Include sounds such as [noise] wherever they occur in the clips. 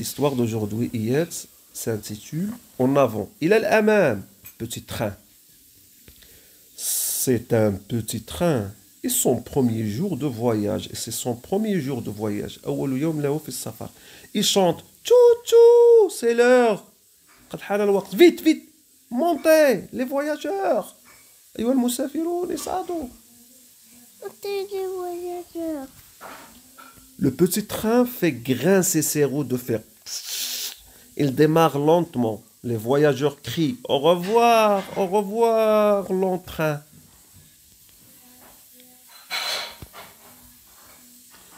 L'histoire d'aujourd'hui, hier, s'intitule En avant. Il est l'amam, petit train. C'est un petit train. Et son premier jour de voyage, et c'est son premier jour de voyage. Il chante Tchou tchou, c'est l'heure. Vite, vite, montez, les voyageurs. les voyageurs. Le petit train fait grincer ses roues de fer. Il démarre lentement. Les voyageurs crient Au revoir, au revoir, long train.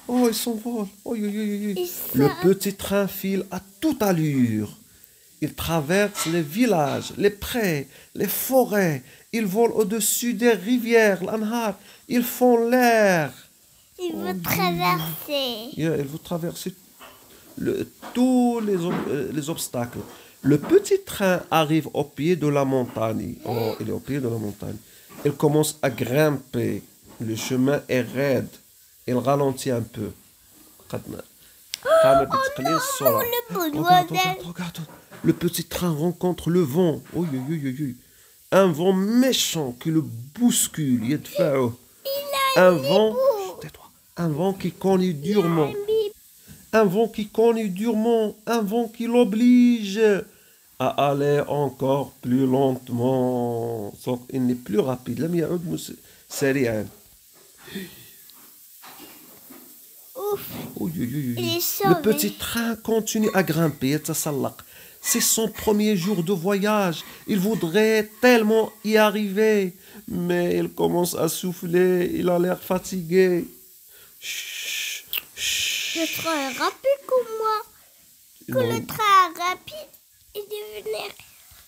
Oh, ils s'envolent. Le petit train file à toute allure. Il traverse les villages, les prés, les forêts. Ils volent au-dessus des rivières, l'anhar. Ils font l'air. Il veut traverser. il veut traverser le, tous les, euh, les, obstacles. Le petit train arrive au pied de la montagne. Oh, il est au pied de la montagne. Il commence à grimper. Le chemin est raide. Il ralentit un peu. Le regarde, Le petit train rencontre le vent. Un vent méchant qui le bouscule. Il un vent un vent qui cogne durement. Un vent qui cogne durement. Un vent qui l'oblige à aller encore plus lentement. il n'est plus rapide. Le petit train continue à grimper. C'est son premier jour de voyage. Il voudrait tellement y arriver. Mais il commence à souffler. Il a l'air fatigué. Le train est rapide comme moi. Que le train rapide est devenu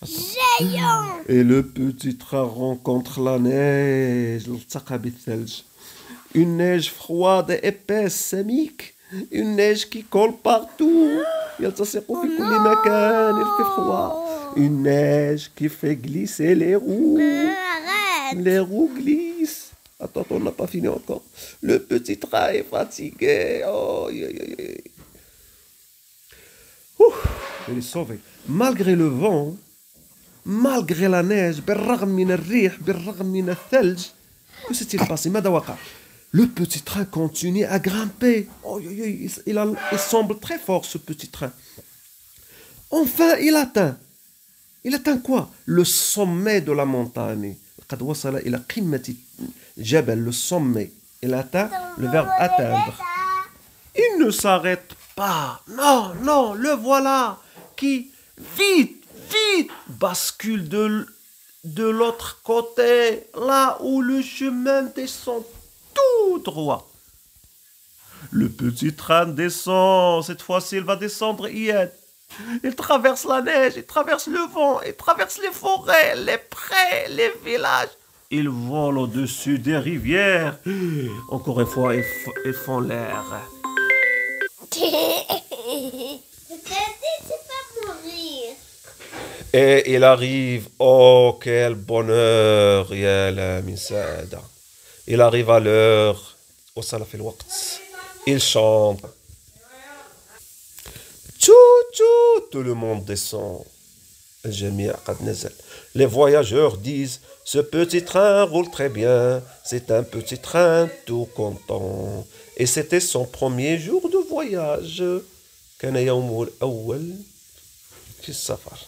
géant. Et le petit train rencontre la neige. Une neige froide et épaisse, samique. Une neige qui colle partout. Il fait froid. Une neige qui fait glisser les roues. Les roues glissent. Attends, on n'a pas fini encore. Le petit train est fatigué. Oh, il est sauvé. Malgré le vent, malgré la neige, que s'est-il passé Le petit train continue à grimper. Oh, il semble très fort, ce petit train. Enfin, il atteint. Il atteint quoi? Le sommet de la montagne. Jebel, le sommet. Il atteint le verbe atteindre. Il ne s'arrête pas. Non, non, le voilà qui, vite, vite, bascule de, de l'autre côté, là où le chemin descend tout droit. Le petit train descend. Cette fois-ci, il va descendre hier. Il traverse la neige, il traverse le vent, il traverse les forêts, les prés, les villages. Ils volent au-dessus des rivières. Encore une fois, ils, font l'air. [laughs] Et il arrive, oh quel bonheur, Il arrive à l'heure, il chante. Tchou tchou, tout le monde descend. Les voyageurs disent Ce petit train roule très bien, c'est un petit train tout content. Et c'était son premier jour de voyage. كان يومه الأول في السفر